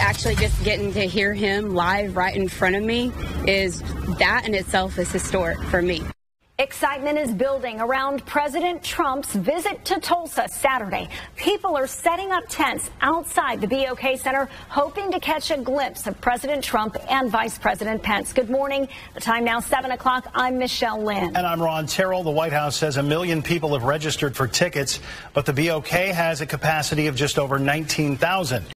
actually just getting to hear him live right in front of me is that in itself is historic for me. Excitement is building around President Trump's visit to Tulsa Saturday. People are setting up tents outside the BOK Center, hoping to catch a glimpse of President Trump and Vice President Pence. Good morning. The time now 7 o'clock. I'm Michelle Lynn. And I'm Ron Terrell. The White House says a million people have registered for tickets, but the BOK has a capacity of just over 19,000.